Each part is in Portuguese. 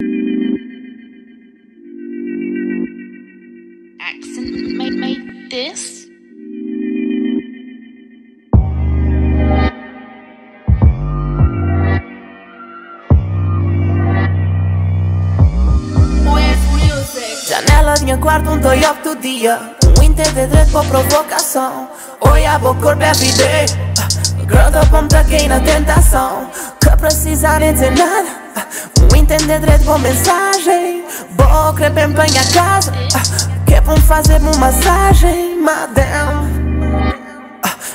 Accent made, made this. Janela do meu quarto, um toiop do dia. Um inter de dread por provocação. Olha, vou corpo é vida. Grota como taquei na tentação. Que precisar nem dizer nada de dread por mensagem. Vou crepe empenha a casa é pra me fazer uma massagem Madame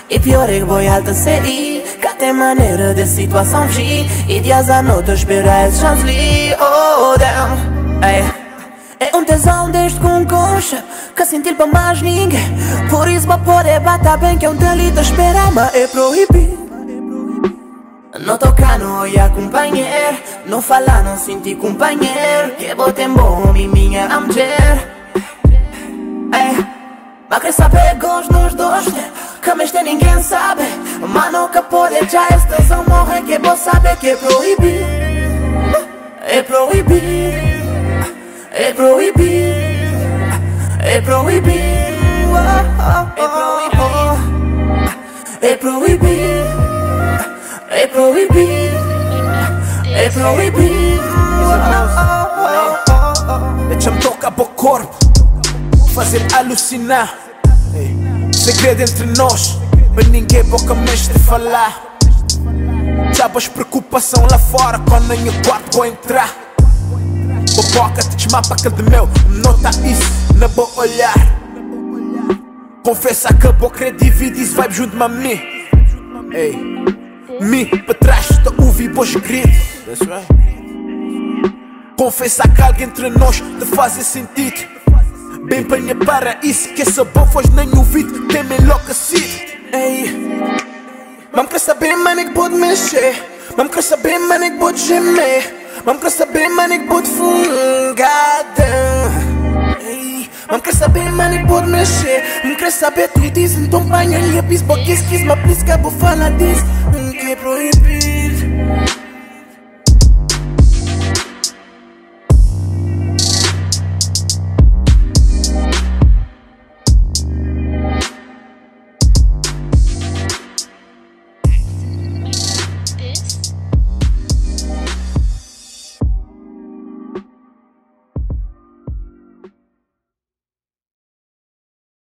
e pior é que vou alta série Cá tem maneira de situação à noite espera esse chanceler Oh damn. Ei. É um tesão desde com concha Que sentir para mais ninguém. Por isso vou poder bater bem Que é um delito esperar Mas é proibido não tocar, não companheiro Não falar, não sentir companheiro Que botem bom e minha mulher Ei, mas quer saber gosto nos dois mas tem ninguém sabe. Mas nunca pode já esta tesão morrer Que vou saber que é proibido É proibido É proibido É proibido É proibido É proibido Deixa-me tocar para o corpo, fazer alucinar. Segredo entre nós, mas ninguém boca mexe de falar. Sabes preocupação lá fora quando em quarto vou entrar. Boboca te desmapa que de meu, nota isso, na boa olhar. Confessa que a boca divide isso vibe junto-me a mim. Ei, me para trás, te ouvi boas gritos. That's right. Confessa que algo entre nós te faz sentido. Bem panha para isso que essa voz nem ouvido Tem me enlouquecido Ei Mam quer saber mano é que pode mexer? Mam quer saber mano é que pode gemer? Mam quer saber mano é que pode fungada? Ei Mam quer saber mano é que pode mexer? Mam quer saber tudo isso Então banha ali a bis Porque quis, mas eu vou falar disso Não quer proibir